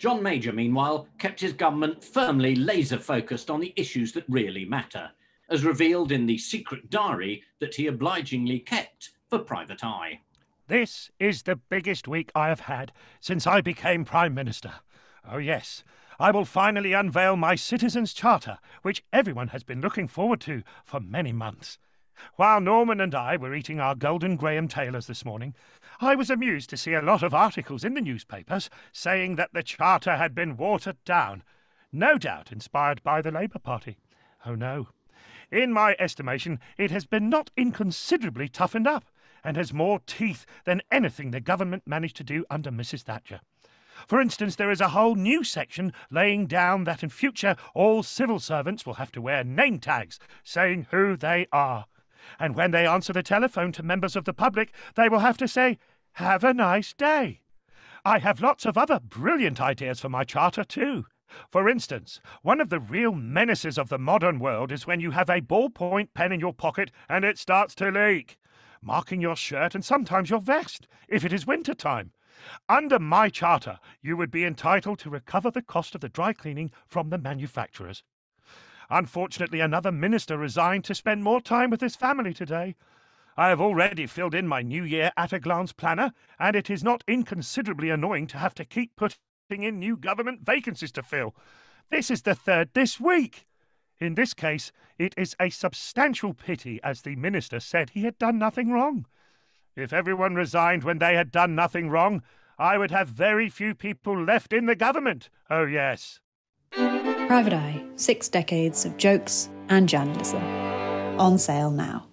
John Major, meanwhile, kept his government firmly laser focused on the issues that really matter, as revealed in the secret diary that he obligingly kept for private eye. This is the biggest week I have had since I became Prime Minister. Oh, yes, I will finally unveil my Citizens' Charter, which everyone has been looking forward to for many months. While Norman and I were eating our golden Graham Taylors this morning, I was amused to see a lot of articles in the newspapers saying that the Charter had been watered down, no doubt inspired by the Labour Party. Oh no. In my estimation, it has been not inconsiderably toughened up, and has more teeth than anything the government managed to do under Mrs. Thatcher. For instance, there is a whole new section laying down that in future all civil servants will have to wear name tags saying who they are and when they answer the telephone to members of the public, they will have to say, Have a nice day. I have lots of other brilliant ideas for my charter, too. For instance, one of the real menaces of the modern world is when you have a ballpoint pen in your pocket and it starts to leak, marking your shirt and sometimes your vest, if it is winter time. Under my charter, you would be entitled to recover the cost of the dry cleaning from the manufacturers. Unfortunately, another minister resigned to spend more time with his family today. I have already filled in my New Year at a glance planner, and it is not inconsiderably annoying to have to keep putting in new government vacancies to fill. This is the third this week. In this case, it is a substantial pity, as the minister said he had done nothing wrong. If everyone resigned when they had done nothing wrong, I would have very few people left in the government. Oh, yes. Private Eye Six Decades of Jokes and Journalism. On sale now.